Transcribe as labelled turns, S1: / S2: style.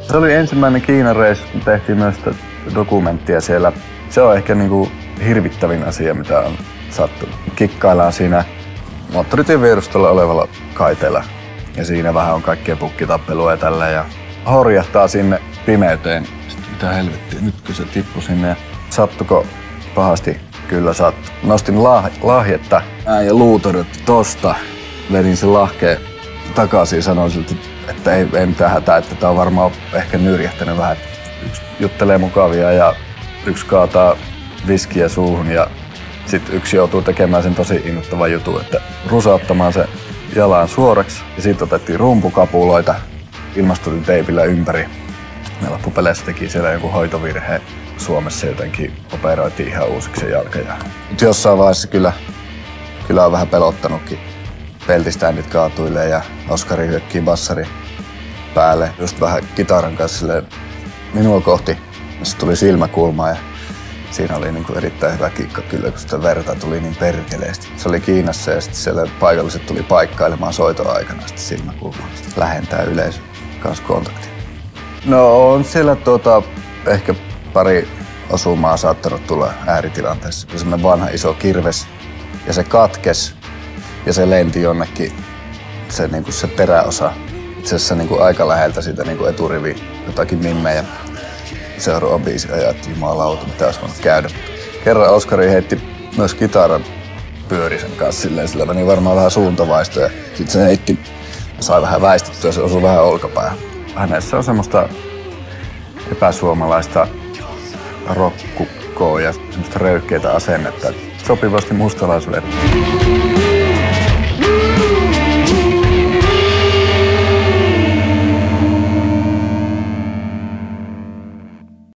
S1: Se oli ensimmäinen Kiinan reissu, kun tehtiin myös dokumenttia siellä. Se on ehkä niinku hirvittävin asia, mitä on sattunut. Kikkaillaan siinä moottoritien vierustolla olevalla kaiteella. Ja siinä vähän on kaikkea pukkitappelua ja tällä. Ja horjahtaa sinne pimeyteen. Sitten mitä helvettiä, nytkö se tippui sinne. Ja sattuko pahasti? Kyllä sattu. Nostin lah- lahjetta ja luutorit tosta. Vedin sen lahkeen takaisin ja sanoin siltä, että ei, ei mitään hätää, että tää on varmaan ehkä nyrjähtänyt vähän. Yksi juttelee mukavia ja yksi kaataa viskiä suuhun ja sitten yksi joutuu tekemään sen tosi innoittavan jutun, että rusauttamaan se jalan suoraksi. Ja sitten otettiin rumpukapuloita ilmastotin teipillä ympäri. Ne loppupeleissä teki siellä joku hoitovirhe. Suomessa jotenkin operoitiin ihan uusiksi se jalka. Ja... Jossain vaiheessa kyllä, kyllä on vähän pelottanutkin. Peltiständit kaatuilee ja Oskari hyökkii bassari päälle. Just vähän kitaran kanssa silleen minua kohti. Sitten tuli silmäkulma ja siinä oli niin kuin erittäin hyvä kikka kyllä, kun sitä verta tuli niin perkeleesti. Se oli Kiinassa ja sitten siellä paikalliset tuli paikkailemaan soiton aikana sitten silmäkulmaa. Lähentää yleisön kanssa kontaktia. No on siellä tuota, ehkä pari osumaa saattanut tulla ääritilanteessa. Se semmoinen vanha iso kirves ja se katkes ja se lenti jonnekin se, niin kuin se peräosa. Itse asiassa niin kuin aika läheltä siitä niin eturivi jotakin mimmejä seuraava biisi ajatti jumalauta, mitä olisi voinut käydä. Kerran Oskari heitti myös kitaran pyörisen kanssa silleen, sillä meni varmaan vähän suuntavaisto ja sitten se heitti sai vähän väistettyä, se osui vähän olkapäähän. Hänessä on semmoista epäsuomalaista rokkukkoa ja semmoista röyhkeitä asennetta. Sopivasti mustalaisuuden.